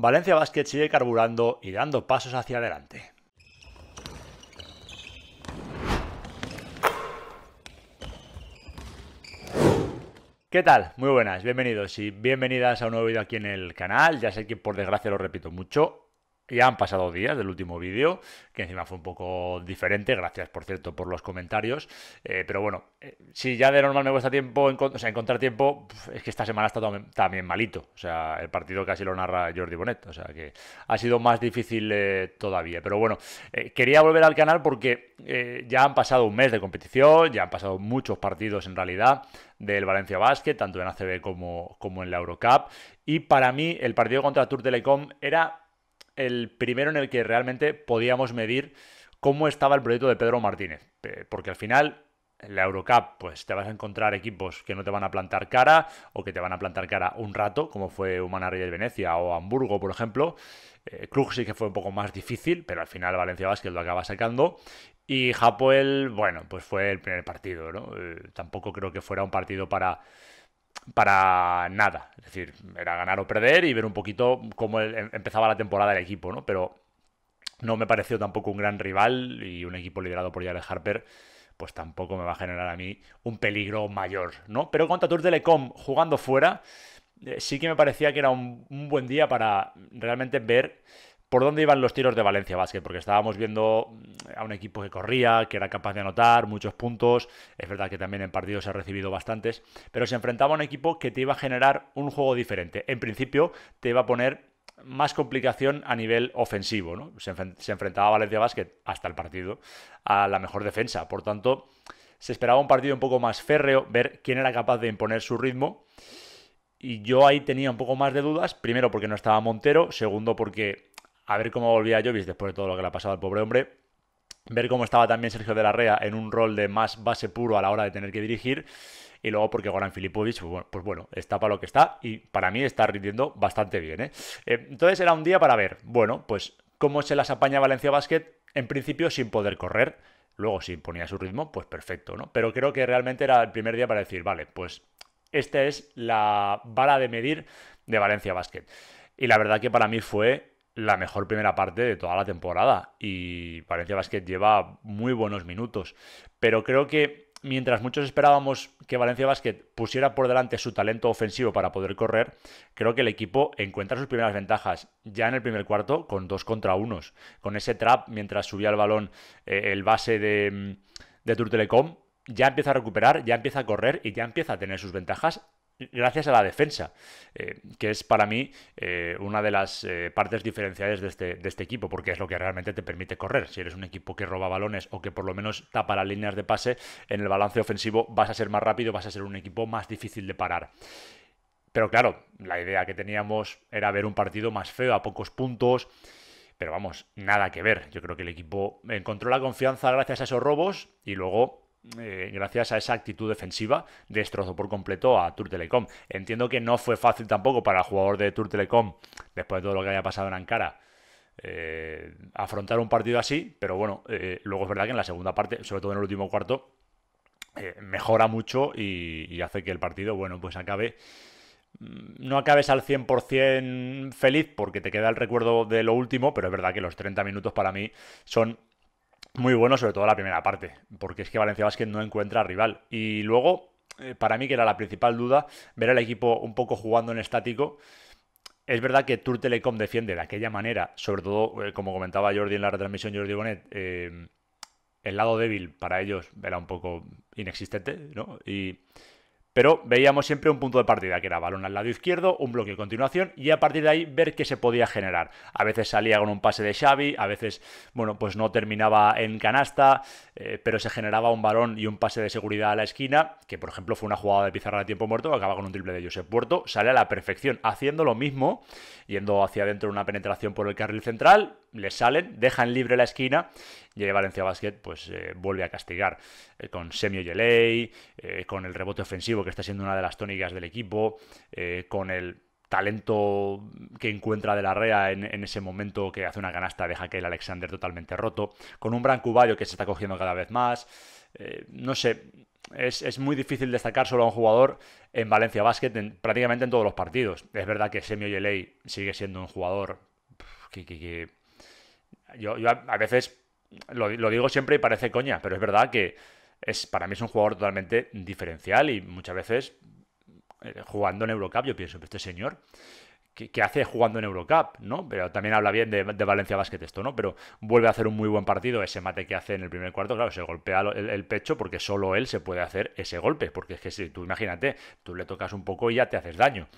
Valencia Basket sigue carburando y dando pasos hacia adelante. ¿Qué tal? Muy buenas, bienvenidos y bienvenidas a un nuevo vídeo aquí en el canal. Ya sé que por desgracia lo repito mucho, ya han pasado días del último vídeo, que encima fue un poco diferente. Gracias, por cierto, por los comentarios. Eh, pero bueno, eh, si ya de normal me cuesta tiempo, o sea, encontrar tiempo, es que esta semana está también malito. O sea, el partido casi lo narra Jordi Bonet. O sea, que ha sido más difícil eh, todavía. Pero bueno, quería volver al canal porque ya han pasado un mes de competición, ya han pasado muchos partidos en realidad del Valencia Basket, tanto en ACB como, como en la Eurocup. Y para mí, el partido contra Tour Telecom era el primero en el que realmente podíamos medir cómo estaba el proyecto de Pedro Martínez. Porque al final, en la Eurocup, pues te vas a encontrar equipos que no te van a plantar cara o que te van a plantar cara un rato, como fue Humana Reyes Venecia o Hamburgo, por ejemplo. Eh, sí que fue un poco más difícil, pero al final Valencia Basket lo acaba sacando. Y Japoel, bueno, pues fue el primer partido, ¿no? Eh, tampoco creo que fuera un partido para para nada. Es decir, era ganar o perder y ver un poquito cómo em, empezaba la temporada del equipo, ¿no? Pero no me pareció tampoco un gran rival y un equipo liderado por Jared Harper pues tampoco me va a generar a mí un peligro mayor, ¿no? Pero contra Tour Telecom jugando fuera, eh, sí que me parecía que era un buen día para realmente ver por dónde iban los tiros de Valencia Basket, porque estábamos viendo mm, a un equipo que corría, que era capaz de anotar muchos puntos, es verdad que también en partidos ha recibido bastantes, pero se enfrentaba a un equipo que te iba a generar un juego diferente. En principio te iba a poner más complicación a nivel ofensivo, ¿no? Se, enfrentaba a Valencia Basket hasta el partido a la mejor defensa, por tanto se esperaba un partido un poco más férreo, ver quién era capaz de imponer su ritmo. Y yo ahí tenía un poco más de dudas, primero porque no estaba Montero, segundo porque a ver cómo volvía Jovis después de todo lo que le ha pasado al pobre hombre. Ver cómo estaba también Sergio de la Rea en un rol de más base puro a la hora de tener que dirigir. Y luego porque Goran Filipovic, pues, pues bueno, está para lo que está y para mí está rindiendo bastante bien. ¿eh? Eh, entonces era un día para ver, bueno, pues cómo se las apaña Valencia Basket, en principio sin poder correr. Luego, si ponía su ritmo, pues perfecto, ¿no? Pero creo que realmente era el primer día para decir, vale, pues esta es la vara de medir de Valencia Basket. Y la verdad que para mí fue la mejor primera parte de toda la temporada y Valencia Basket lleva muy buenos minutos. Pero creo que mientras muchos esperábamos que Valencia Basket pusiera por delante su talento ofensivo para poder correr, creo que el equipo encuentra sus primeras ventajas ya en el primer cuarto con dos contra unos. Con ese trap mientras subía el balón eh, el base de, de Tour Telecom, ya empieza a recuperar, ya empieza a correr y ya empieza a tener sus ventajas gracias a la defensa, eh, que es para mí eh, una de las eh, partes diferenciales de este, de este, equipo, porque es lo que realmente te permite correr. Si eres un equipo que roba balones o que por lo menos tapa las líneas de pase, en el balance ofensivo vas a ser más rápido, vas a ser un equipo más difícil de parar. Pero claro, la idea que teníamos era ver un partido más feo, a pocos puntos. Pero vamos, nada que ver. Yo creo que el equipo encontró la confianza gracias a esos robos y luego eh, gracias a esa actitud defensiva, destrozó por completo a Tour Telecom. Entiendo que no fue fácil tampoco para el jugador de Tour Telecom, después de todo lo que haya pasado en Ankara, eh, afrontar un partido así, pero bueno, eh, luego es verdad que en la segunda parte, sobre todo en el último cuarto, mejora mucho y, hace que el partido, bueno, pues acabe mm, no acabes al 100% feliz porque te queda el recuerdo de lo último, pero es verdad que los 30 minutos para mí son muy bueno, sobre todo la primera parte, porque es que Valencia Basket no encuentra rival. Y luego, eh, para mí, que era la principal duda, ver al equipo un poco jugando en estático. Es verdad que Tour Telecom defiende de aquella manera, sobre todo, eh, como comentaba Jordi en la retransmisión, Jordi Bonet, eh, el lado débil para ellos era un poco inexistente, ¿no? Y pero veíamos siempre un punto de partida, que era balón al lado izquierdo, un bloque de continuación y a partir de ahí ver qué se podía generar. A veces salía con un pase de Xavi, a veces, bueno, pues no terminaba en canasta, eh, pero se generaba un balón y un pase de seguridad a la esquina, que por ejemplo fue una jugada de pizarra de tiempo muerto que acaba con un triple de Josep Puerto, sale a la perfección haciendo lo mismo, yendo hacia adentro una penetración por el carril central, le salen, dejan libre la esquina y Valencia Basket pues eh, vuelve a castigar eh, con Semio Yelei, eh, con el rebote ofensivo que está siendo una de las tónicas del equipo, con el talento que encuentra de la REA en, ese momento que hace una canasta de Jaquel Alexander totalmente roto, con un Branco que se está cogiendo cada vez más. no sé, es, muy difícil destacar solo a un jugador en Valencia Basket en, prácticamente en todos los partidos. Es verdad que Semio Yeley sigue siendo un jugador que, yo, a, veces lo, digo siempre y parece coña, pero es verdad que es, para mí es un jugador totalmente diferencial y muchas veces eh, jugando en Eurocup yo pienso, este señor que, hace jugando en Eurocup, ¿no? Pero también habla bien de, Valencia Basket esto, ¿no? Pero vuelve a hacer un muy buen partido, ese mate que hace en el primer cuarto, claro, se golpea el, pecho porque solo él se puede hacer ese golpe, porque es que si tú imagínate, tú le tocas un poco y ya te haces daño.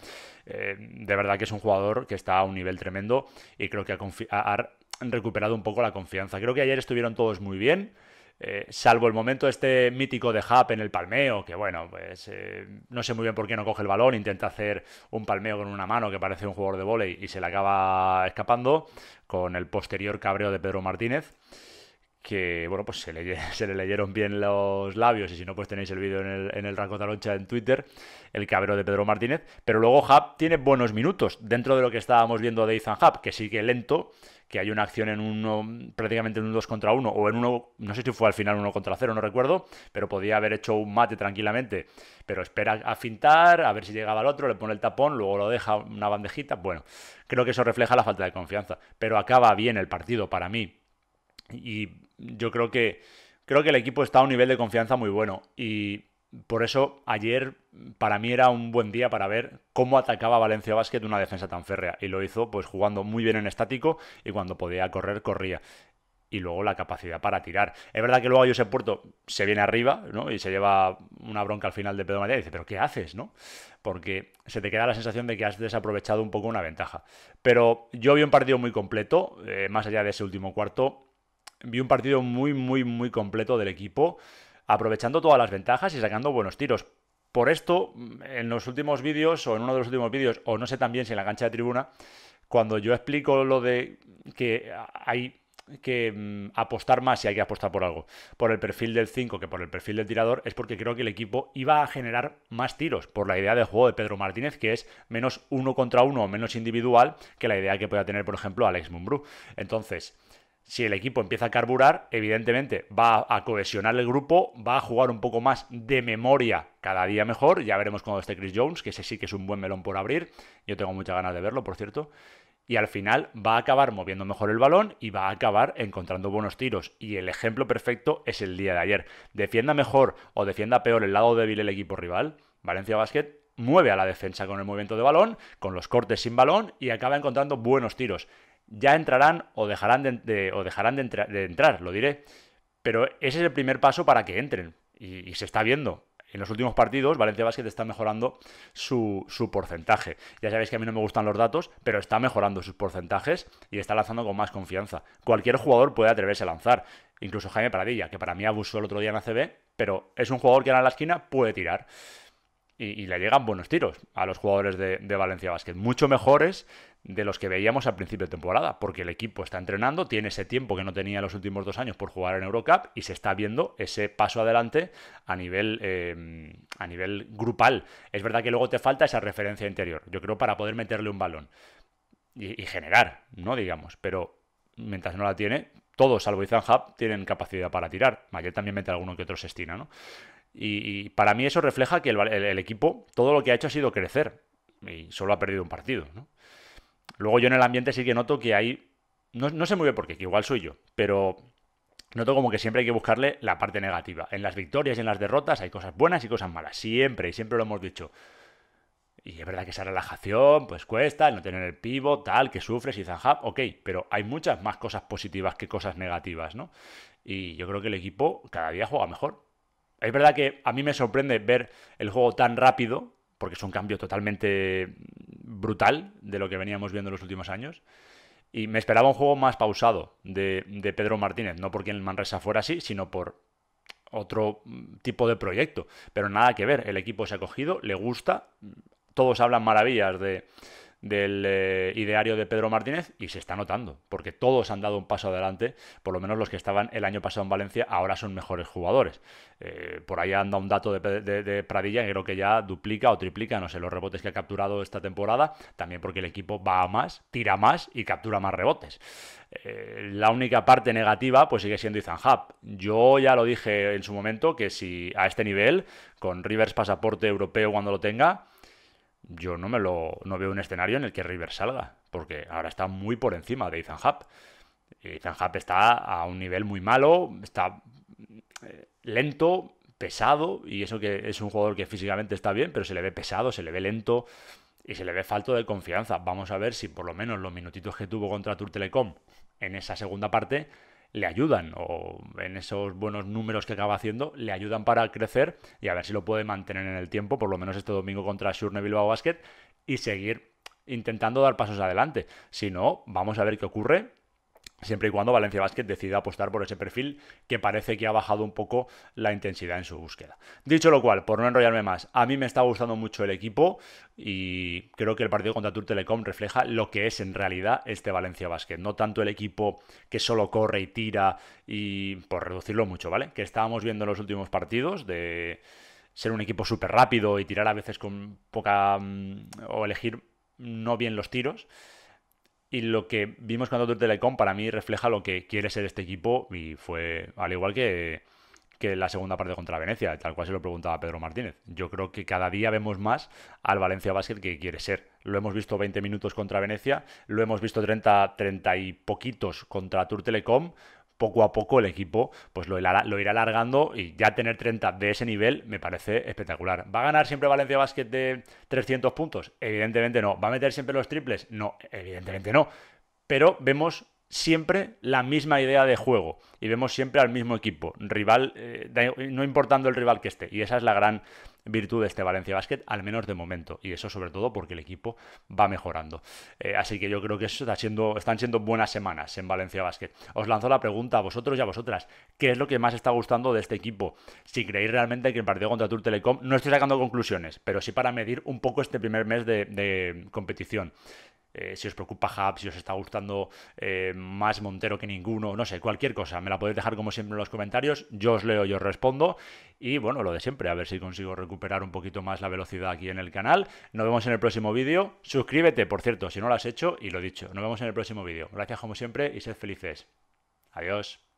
Eh, de verdad que es un jugador que está a un nivel tremendo y creo que ha recuperado un poco la confianza. Creo que ayer estuvieron todos muy bien. Eh, salvo el momento este mítico de Hub en el palmeo, que bueno, pues eh, no sé muy bien por qué no coge el balón, intenta hacer un palmeo con una mano que parece un jugador de volei y se le acaba escapando con el posterior cabreo de Pedro Martínez que bueno, pues se le, leyeron bien los labios y si no, pues tenéis el vídeo en el, en en Twitter, el cabreo de Pedro Martínez, pero luego Hub tiene buenos minutos dentro de lo que estábamos viendo de Ethan Hub, que sigue lento, que hay una acción en uno, prácticamente en un 2 contra 1, o en uno, no sé si fue al final uno contra 0, no recuerdo, pero podía haber hecho un mate tranquilamente, pero espera a fintar, a ver si llegaba al otro, le pone el tapón, luego lo deja una bandejita, bueno, creo que eso refleja la falta de confianza, pero acaba bien el partido para mí, y yo creo que, creo que el equipo está a un nivel de confianza muy bueno, y por eso ayer para mí era un buen día para ver cómo atacaba Valencia Basket una defensa tan férrea. Y lo hizo pues jugando muy bien en estático y cuando podía correr, corría. Y luego la capacidad para tirar. Es verdad que luego Josep Puerto se viene arriba, ¿no? Y se lleva una bronca al final de Pedro María y dice, ¿pero qué haces, no? Porque se te queda la sensación de que has desaprovechado un poco una ventaja. Pero yo vi un partido muy completo, eh, más allá de ese último cuarto. Vi un partido muy, muy, muy completo del equipo aprovechando todas las ventajas y sacando buenos tiros. Por esto, en los últimos vídeos, o en uno de los últimos vídeos, o no sé también si en la cancha de tribuna, cuando yo explico lo de que hay que mm, apostar más si hay que apostar por algo, por el perfil del 5 que por el perfil del tirador, es porque creo que el equipo iba a generar más tiros, por la idea de juego de Pedro Martínez, que es menos uno contra uno o menos individual que la idea que pueda tener, por ejemplo, Alex Mumbrú. Entonces, si el equipo empieza a carburar, evidentemente va a cohesionar el grupo, va a jugar un poco más de memoria cada día mejor. Ya veremos cuando esté Chris Jones, que ese sí que es un buen melón por abrir. Yo tengo muchas ganas de verlo, por cierto. Y al final va a acabar moviendo mejor el balón y va a acabar encontrando buenos tiros. Y el ejemplo perfecto es el día de ayer. Defienda mejor o defienda peor el lado débil el equipo rival. Valencia Basket mueve a la defensa con el movimiento de balón, con los cortes sin balón y acaba encontrando buenos tiros ya entrarán o dejarán de, o dejarán de, entrar, lo diré. Pero ese es el primer paso para que entren. Y, se está viendo. En los últimos partidos, Valencia Basket está mejorando su, su, porcentaje. Ya sabéis que a mí no me gustan los datos, pero está mejorando sus porcentajes y está lanzando con más confianza. Cualquier jugador puede atreverse a lanzar. Incluso Jaime Paradilla, que para mí abusó el otro día en ACB, pero es un jugador que ahora en la esquina puede tirar y, le llegan buenos tiros a los jugadores de, Valencia Basket, mucho mejores de los que veíamos al principio de temporada, porque el equipo está entrenando, tiene ese tiempo que no tenía los últimos dos años por jugar en Eurocup y se está viendo ese paso adelante a nivel, eh, a nivel grupal. Es verdad que luego te falta esa referencia interior, yo creo, para poder meterle un balón y, generar, ¿no? Digamos, pero mientras no la tiene, todos, salvo Izan Hub, tienen capacidad para tirar. Mayer también mete alguno que otro Sestina, ¿no? Y, para mí eso refleja que el, equipo, todo lo que ha hecho ha sido crecer. Y solo ha perdido un partido. Luego yo en el ambiente sí que noto que hay... No, sé muy bien por qué, que igual soy yo, pero noto como que siempre hay que buscarle la parte negativa. En las victorias y en las derrotas hay cosas buenas y cosas malas. Siempre, y siempre lo hemos dicho. Y es verdad que esa relajación, pues cuesta, el no tener el pivo, tal, que sufres y zanjap, ok, pero hay muchas más cosas positivas que cosas negativas, ¿no? Y yo creo que el equipo cada día juega mejor. Es verdad que a mí me sorprende ver el juego tan rápido, porque es un cambio totalmente brutal de lo que veníamos viendo en los últimos años. Y me esperaba un juego más pausado de, Pedro Martínez, no porque el Manresa fuera así, sino por otro tipo de proyecto. Pero nada que ver, el equipo se ha cogido, le gusta, todos hablan maravillas de, del eh, ideario de Pedro Martínez y se está notando, porque todos han dado un paso adelante, por lo menos los que estaban el año pasado en Valencia ahora son mejores jugadores. Eh, por ahí anda un dato de, Pradilla que creo que ya duplica o triplica, no sé, los rebotes que ha capturado esta temporada, también porque el equipo va a más, tira más y captura más rebotes. Eh, la única parte negativa pues sigue siendo Ethan. Yo ya lo dije en su momento que si a este nivel, con Rivers pasaporte europeo cuando lo tenga, yo no me lo no veo un escenario en el que Rivers salga, porque ahora está muy por encima de Ethan Hub. Ethan Hub está a un nivel muy malo, está eh, lento, pesado, y eso que es un jugador que físicamente está bien, pero se le ve pesado, se le ve lento y se le ve falto de confianza. Vamos a ver si por lo menos los minutitos que tuvo contra Tour Telecom en esa segunda parte le ayudan o en esos buenos números que acaba haciendo le ayudan para crecer y a ver si lo puede mantener en el tiempo, por lo menos este domingo contra Surne Bilbao Basket y seguir intentando dar pasos adelante. Si no, vamos a ver qué ocurre siempre y cuando Valencia Basket decida apostar por ese perfil que parece que ha bajado un poco la intensidad en su búsqueda. Dicho lo cual, por no enrollarme más, a mí me está gustando mucho el equipo y creo que el partido contra Tour Telecom refleja lo que es en realidad este Valencia Basket, no tanto el equipo que solo corre y tira y por reducirlo mucho, ¿vale? Que estábamos viendo en los últimos partidos de ser un equipo súper rápido y tirar a veces con poca mm, o elegir no bien los tiros y lo que vimos con Tour Telecom para mí refleja lo que quiere ser este equipo y fue al igual que, que la segunda parte contra Venecia, tal cual se lo preguntaba Pedro Martínez. Yo creo que cada día vemos más al Valencia Basket que quiere ser. Lo hemos visto 20 minutos contra Venecia, lo hemos visto 30, 30 y poquitos contra Tour Telecom, poco a poco el equipo pues lo irá, lo irá alargando y ya tener 30 de ese nivel me parece espectacular. ¿Va a ganar siempre Valencia Basket de 300 puntos? Evidentemente no. ¿Va a meter siempre los triples? No, evidentemente no. Pero vemos siempre la misma idea de juego y vemos siempre al mismo equipo, rival, eh, no importando el rival que esté. Y esa es la gran virtud de este Valencia Basket, al menos de momento. Y eso sobre todo porque el equipo va mejorando. Eh, así que yo creo que eso está siendo, están siendo buenas semanas en Valencia Basket. Os lanzo la pregunta a vosotros y a vosotras. ¿Qué es lo que más está gustando de este equipo? Si creéis realmente que el partido contra Tour Telecom, no estoy sacando conclusiones, pero sí para medir un poco este primer mes de competición. Eh, si os preocupa Hub, si os está gustando eh, más Montero que ninguno, no sé, cualquier cosa, me la podéis dejar como siempre en los comentarios, yo os leo, yo os respondo y bueno, lo de siempre, a ver si consigo recuperar un poquito más la velocidad aquí en el canal. Nos vemos en el próximo vídeo, suscríbete, por cierto, si no lo has hecho y lo dicho, nos vemos en el próximo vídeo. Gracias como siempre y sed felices. Adiós.